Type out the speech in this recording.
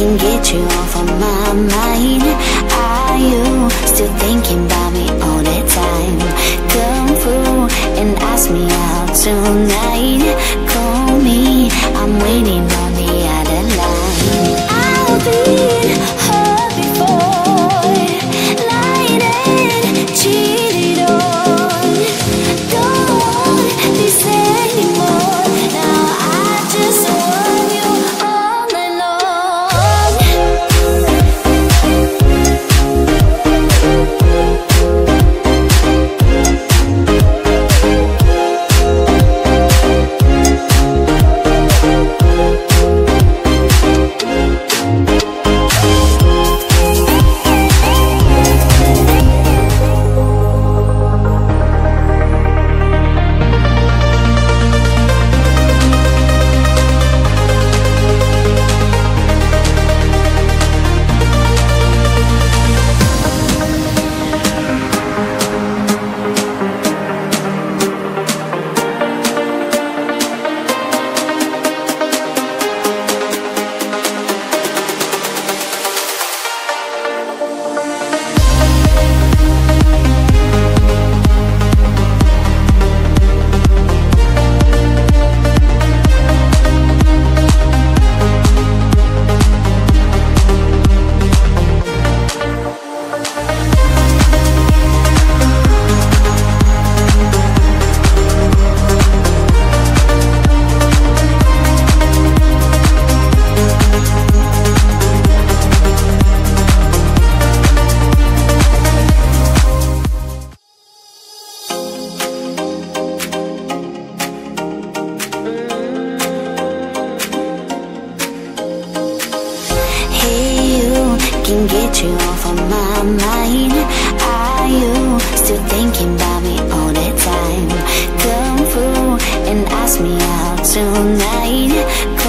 get you off of my mind Are you still thinking about me all the time? Come through and ask me out tonight can get you off of my mind. Are you still thinking about me all the time? Come through and ask me out tonight.